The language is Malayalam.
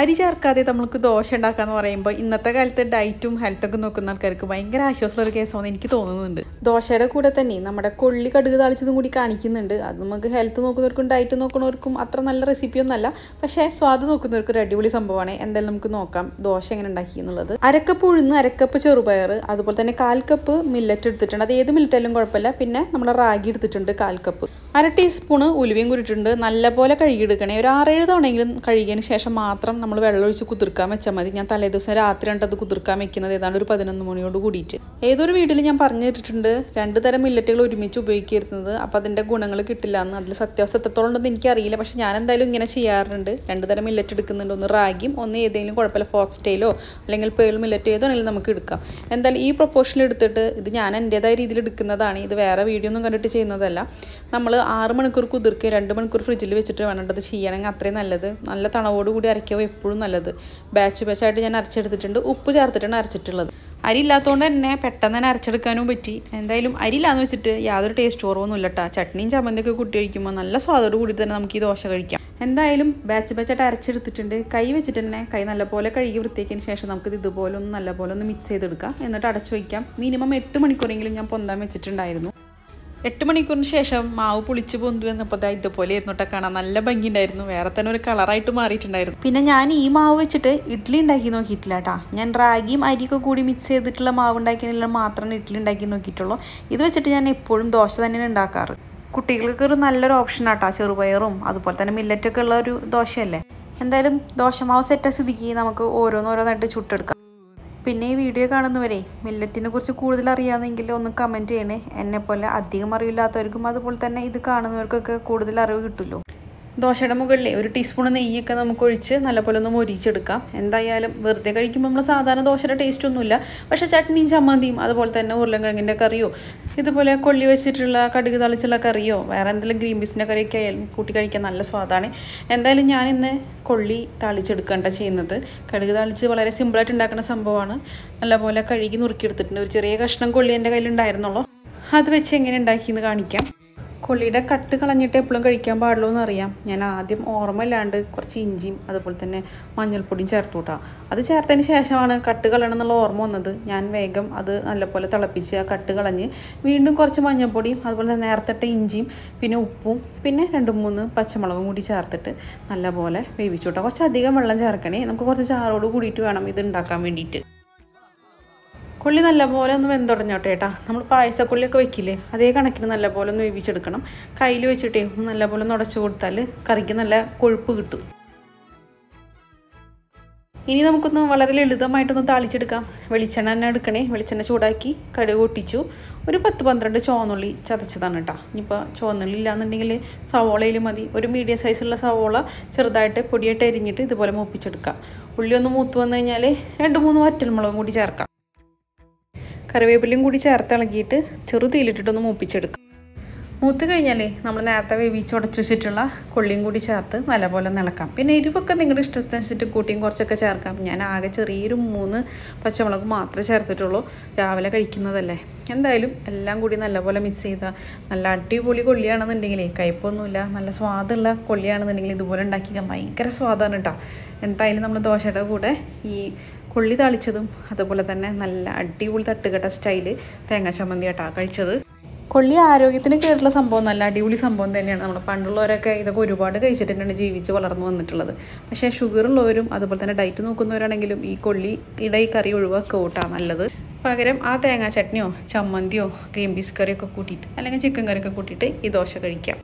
അരി ചേർക്കാതെ നമുക്ക് ദോശ ഉണ്ടാക്കാന്ന് പറയുമ്പോൾ ഇന്നത്തെ കാലത്ത് ഡയറ്റും ഹെൽത്തൊക്കെ നോക്കുന്ന ആൾക്കാർക്ക് ഭയങ്കര ആശ്വാസമുള്ള ഒരു കേസമാണെന്ന് എനിക്ക് തോന്നുന്നുണ്ട്. ദോശയുടെ കൂടെ തന്നെ നമ്മുടെ കൊള്ളി കടുക് താളിച്ചതും കൂടി കാണിക്കുന്നുണ്ട്. അത് നമുക്ക് ഹെൽത്ത് നോക്കുന്നവർക്കും ഡയറ്റ് നോക്കുന്നവർക്കും അത്ര നല്ല റെസിപ്പി ഒന്നല്ല പക്ഷേ സ്വാദ് നോക്കുന്നവർക്ക് ഒരു അടിപൊളി സംഭവമാണ്. എന്തായാലും നമുക്ക് നോക്കാം ദോശ എങ്ങനെ ഉണ്ടാക്കി എന്നുള്ളത്. അരക്കപ്പ് ഉഴുന്ന് അരക്കപ്പ് ചെറുപയർ അതുപോലെ തന്നെ കാൽ കപ്പ് മില്ലറ്റ് എടുത്തിട്ടുണ്ട്. അത് ഏത് മില്ലറ്റായാലും കുഴപ്പമില്ല. പിന്നെ നമ്മൾ റാഗി എടുത്തിട്ടുണ്ട് കാൽ കപ്പ് അര ടീസ്പൂണ് ഉലുവയും കുരുട്ടുണ്ട് നല്ലപോലെ കഴുകിയെടുക്കണേ. ഒരു ആറേഴ് തവണയെങ്കിലും കഴുകിയതിന് ശേഷം മാത്രം നമ്മൾ വെള്ളം ഒഴിച്ച് കുതിർക്കാൻ വെച്ചാൽ മതി. ഞാൻ തലേദിവസം രാത്രി കണ്ടത് കുതിർക്കാൻ വെക്കുന്നത് ഏതാണ്ട് ഒരു പതിനൊന്ന് മണിയോട് കൂടിയിട്ട്. ഏതൊരു വീട്ടിൽ ഞാൻ പറഞ്ഞു കേട്ടിട്ടുണ്ട് രണ്ട് തരം മില്ലറ്റുകൾ ഒരുമിച്ച് ഉപയോഗിക്കരുന്നത് അപ്പോൾ അതിന്റെ ഗുണങ്ങൾ കിട്ടില്ല എന്ന്. അതിൽ സത്യാവസ്ഥ എത്രത്തോളം ഉണ്ടെന്ന് എനിക്കറിയില്ല. പക്ഷേ ഞാൻ എന്തായാലും ഇങ്ങനെ ചെയ്യാറുണ്ട്. രണ്ട് തരം മില്ലറ്റ് എടുക്കുന്നുണ്ട്. ഒന്ന് റാഗിയും ഒന്ന് ഏതെങ്കിലും കുഴപ്പമില്ല ഫോക്സ്റ്റൈലോ അല്ലെങ്കിൽ പേൾ മില്ലറ്റ് ഏതാണെങ്കിലും നമുക്ക് എടുക്കാം. എന്തായാലും ഈ പ്രൊപ്പോഷനിൽ എടുത്തിട്ട് ഇത് ഞാൻ എന്റെതായ രീതിയിൽ എടുക്കുന്നതാണ്. ഇത് വേറെ വീഡിയോ ഒന്നും കണ്ടിട്ട് ചെയ്യുന്നതല്ല. നമ്മൾ ആറ് മണിക്കൂർ കുതിർക്കുക രണ്ട് മണിക്കൂർ ഫ്രിഡ്ജിൽ വെച്ചിട്ട് വേണ്ടത് ചെയ്യണമെങ്കിൽ അത്രയും നല്ലത്. നല്ല തണവോട് കൂടി അരയ്ക്കുക എപ്പോഴും നല്ലത്. ബാച്ച് ബാച്ചായിട്ട് ഞാൻ അരച്ചെടുത്തിട്ടുണ്ട്. ഉപ്പ് ചേർത്തിട്ടാണ് അരച്ചിട്ടുള്ളത്. അരി ഇല്ലാത്തതുകൊണ്ട് തന്നെ പെട്ടെന്ന് തന്നെ അരച്ചെടുക്കാനും പറ്റി. എന്തായാലും അരി ഇല്ലാന്ന് വെച്ചിട്ട് യാതൊരു ടേസ്റ്റ് കുറവൊന്നും ഇല്ല കേട്ടോ ചട്നിയും ചമ്മന്തിയൊക്കെ കുട്ടി കഴിക്കുമ്പോൾ നല്ല സ്വാദോട് കൂടി തന്നെ നമുക്ക് ഈ ദോശ കഴിക്കാം. എന്തായാലും ബാച്ച് ബാച്ചായിട്ട് അരച്ചെടുത്തിട്ടുണ്ട്. കൈ വെച്ചിട്ട് തന്നെ കൈ നല്ലപോലെ കഴുകി വൃത്തിയാക്കിയതിന് ശേഷം നമുക്കിത് ഇതുപോലെ ഒന്ന് നല്ലപോലെ ഒന്ന് മിക്സ് ചെയ്തെടുക്കാം. എന്നിട്ട് അടച്ചു വയ്ക്കാം. മിനിമം എട്ട് മണിക്കൂറെങ്കിലും ഞാൻ പൊന്താൻ വെച്ചിട്ടുണ്ടായിരുന്നു. എട്ട് മണിക്കൂറിന് ശേഷം മാവ് പുളിച്ച് പൊന്തു വന്നപ്പോൾ ഇതുപോലെ ഇരുന്നിട്ട് കാണാൻ. നല്ല ഭംഗിയുണ്ടായിരുന്നു. വേറെ തന്നെ ഒരു കളറായിട്ട് മാറിയിട്ടുണ്ടായിരുന്നു. പിന്നെ ഞാൻ ഈ മാവ് വെച്ചിട്ട് ഇഡ്ഡലി ഉണ്ടാക്കി നോക്കിയിട്ടില്ല കേട്ടാ ഞാൻ റാഗിയും അരിയൊക്കെ കൂടി മിക്സ് ചെയ്തിട്ടുള്ള മാവ് ഉണ്ടാക്കിയതിനെല്ലാം മാത്രമേ ഇഡ്ഡലി ഉണ്ടാക്കി നോക്കിയിട്ടുള്ളൂ. ഇത് വെച്ചിട്ട് ഞാൻ എപ്പോഴും ദോശ തന്നെയാണ് ഉണ്ടാക്കാറ്. കുട്ടികൾക്ക് ഒരു നല്ലൊരു ഓപ്ഷൻ ആട്ടാ ചെറുപയറും അതുപോലെ തന്നെ മില്ലറ്റൊക്കെ ഉള്ള ഒരു ദോശയല്ലേ? എന്തായാലും ദോശമാവ് സെറ്റ സ്ഥിതിക്ക് നമുക്ക് ഓരോന്നോരോന്നായിട്ട് ചുട്ടെടുക്കാം. പിന്നെ ഈ വീഡിയോ കാണുന്നവരെ മില്ലറ്റിനെ കുറിച്ച് കൂടുതൽ അറിയാമെങ്കിൽ ഒന്ന് കമന്റ് ചെയ്യണേ. എന്നെപ്പോലെ അധികം അറിയില്ലാത്തവർക്കും അതുപോലെ തന്നെ ഇത് കാണുന്നവർക്കൊക്കെ കൂടുതൽ അറിവ് കിട്ടുമല്ലോ. ദോശയുടെ മുകളിലെ ഒരു ടീസ്പൂൺ നെയ്യൊക്കെ നമുക്ക് ഒഴിച്ച് നല്ലപോലെ ഒന്ന് മൊരിച്ചെടുക്കാം. എന്തായാലും വെറുതെ കഴിക്കുമ്പോൾ നമ്മൾ സാധാരണ ദോശയുടെ ടേസ്റ്റ് ഒന്നുമില്ല. പക്ഷേ ചട്നിയും ചമ്മന്തിയും അതുപോലെ തന്നെ ഉരുളക്കിഴങ്ങിന്റെ കറിയോ ഇതുപോലെ കൊള്ളി വെച്ചിട്ടുള്ള കടുക് തളിച്ചുള്ള കറിയോ വേറെ എന്തെങ്കിലും ഗ്രീൻ പീസിന്റെ കറിയൊക്കെ ആയാലും കൂട്ടി കഴിക്കാൻ നല്ല സ്വാദാണ്. എന്തായാലും ഞാൻ ഇന്ന് കൊള്ളി തളിച്ചെടുക്കേണ്ട ചെയ്യുന്നത്. കടുക് തളിച്ച് വളരെ സിമ്പിളായിട്ട് ഉണ്ടാക്കുന്ന സംഭവമാണ്. നല്ലപോലെ കഴുകി നുറുക്കിയെടുത്തിട്ടുണ്ട്. ഒരു ചെറിയ കഷ്ണം കൊള്ളി എന്റെ കയ്യിലുണ്ടായിരുന്നുള്ളൂ. അത് വെച്ച് എങ്ങനെ ഉണ്ടാക്കിയെന്ന് കാണിക്കാം. കൊള്ളിയുടെ കട്ട് കളഞ്ഞിട്ട് എപ്പോഴും കഴിക്കാൻ പാടുള്ളൂ എന്നറിയാം. ഞാൻ ആദ്യം ഓർമ്മയില്ലാണ്ട് കുറച്ച് ഇഞ്ചിയും അതുപോലെ തന്നെ മഞ്ഞൾപ്പൊടിയും ചേർത്ത് കൂട്ടാം അത് ചേർത്തതിന് ശേഷമാണ് കട്ട് കളയണം എന്നുള്ള ഓർമ്മ വന്നത്. ഞാൻ വേഗം അത് നല്ലപോലെ തിളപ്പിച്ച് ആ കട്ട് കളഞ്ഞ് വീണ്ടും കുറച്ച് മഞ്ഞൾപ്പൊടിയും അതുപോലെ തന്നെ നേരത്തെട്ട ഇഞ്ചിയും പിന്നെ ഉപ്പും പിന്നെ രണ്ട് മൂന്ന് പച്ചമുളകും കൂടി ചേർത്തിട്ട് നല്ലപോലെ വേവിച്ചു കൂട്ടാം കുറച്ച് അധികം വെള്ളം ചേർക്കണേ. നമുക്ക് കുറച്ച് ചാറോട് കൂടിയിട്ട് വേണം ഇത് ഉണ്ടാക്കാൻ വേണ്ടിയിട്ട്. കൊള്ളി നല്ലപോലെ ഒന്ന് വെന്തുടഞ്ഞോട്ടെ ഏട്ടാ. നമ്മൾ പായസക്കൊള്ളിയൊക്കെ വെക്കില്ലേ? അതേ കണക്കിന് നല്ലപോലെ ഒന്ന് വേവിച്ചെടുക്കണം. കയ്യിൽ വെച്ചിട്ടേ നല്ലപോലെ ഒന്ന് ഉടച്ചു കൊടുത്താൽ കറിക്ക് നല്ല കൊഴുപ്പ് കിട്ടും. ഇനി നമുക്കൊന്ന് വളരെ ലളിതമായിട്ടൊന്ന് താളിച്ചെടുക്കാം. വെളിച്ചെണ്ണ തന്നെ എടുക്കണേ. വെളിച്ചെണ്ണ ചൂടാക്കി കടുക് പൊട്ടിച്ചു. ഒരു പത്ത് പന്ത്രണ്ട് ചുവന്നുള്ളി ചതച്ചതാണ് കേട്ടോ. ഇനിയിപ്പോൾ ചുവന്നുള്ളി ഇല്ലാന്നുണ്ടെങ്കിൽ സവോളയിൽ മതി. ഒരു മീഡിയം സൈസുള്ള സവോള ചെറുതായിട്ട് പൊടിയായിട്ട് അരിഞ്ഞിട്ട് ഇതുപോലെ മൂപ്പിച്ചെടുക്കാം. ഉള്ളി ഒന്ന് മൂത്ത് വന്നു കഴിഞ്ഞാൽ രണ്ട് മൂന്ന് വറ്റൽമുളകും കൂടി ചേർക്കാം. കറിവേപ്പിലയും കൂടി ചേർത്ത് ഇളകിയിട്ട് ചെറുതീലിട്ടിട്ടൊന്ന് മൂപ്പിച്ചെടുക്കാം. മൂത്ത് കഴിഞ്ഞാലേ നമ്മൾ നേരത്തെ വേവിച്ച് ഉടച്ചു വെച്ചിട്ടുള്ള കൊള്ളിയും കൂടി ചേർത്ത് നല്ലപോലെ പോലെ ഇളക്കാം. പിന്നെ എരിവൊക്കെ നിങ്ങളുടെ ഇഷ്ടത്തിനനുസരിച്ച് കൂട്ടിയും കുറച്ചൊക്കെ ചേർക്കാം. ഞാൻ ആകെ ചെറിയൊരു മൂന്ന് പച്ചമുളക് മാത്രമേ ചേർത്തിട്ടുള്ളൂ. രാവിലെ കഴിക്കുന്നതല്ലേ. എന്തായാലും എല്ലാം കൂടി നല്ലപോലെ മിക്സ് ചെയ്താൽ നല്ല അടിപൊളി കൊള്ളിയാണെന്നുണ്ടെങ്കിലേ കയ്പൊന്നുമില്ല നല്ല സ്വാദുള്ള കൊള്ളിയാണെന്നുണ്ടെങ്കിൽ ഇതുപോലെ ഉണ്ടാക്കിക്കാൻ ഭയങ്കര സ്വാദാണ് കേട്ടോ എന്തായാലും നമ്മൾ ദോശയുടെ കൂടെ ഈ കൊള്ളി താളിച്ചതും അതുപോലെ തന്നെ നല്ല അടിപൊളി തട്ടുകെട്ട സ്റ്റൈൽ തേങ്ങാ ചമ്മന്തി കേട്ടാ കഴിച്ചത്. കൊള്ളി ആരോഗ്യത്തിന് കേട്ടുള്ള സംഭവം നല്ല അടിപൊളി സംഭവം തന്നെയാണ്. നമ്മൾ പണ്ടുള്ളവരൊക്കെ ഇതൊക്കെ ഒരുപാട് തന്നെയാണ് ജീവിച്ച് വളർന്നു വന്നിട്ടുള്ളത്. പക്ഷേ ഷുഗർ ഉള്ളവരും അതുപോലെ തന്നെ ഡയറ്റ് നോക്കുന്നവരാണെങ്കിലും ഈ കൊള്ളി ഇട ഈ കറി ഒഴിവാക്കുക കൂട്ടാ നല്ലത്. പകരം ആ തേങ്ങാ ചട്നിയോ ചമ്മന്തിയോ ഗ്രീൻ പീസ് കറിയൊക്കെ കൂട്ടിയിട്ട് അല്ലെങ്കിൽ ചിക്കൻ കറിയൊക്കെ കൂട്ടിയിട്ട് ഈ ദോശ കഴിക്കാം.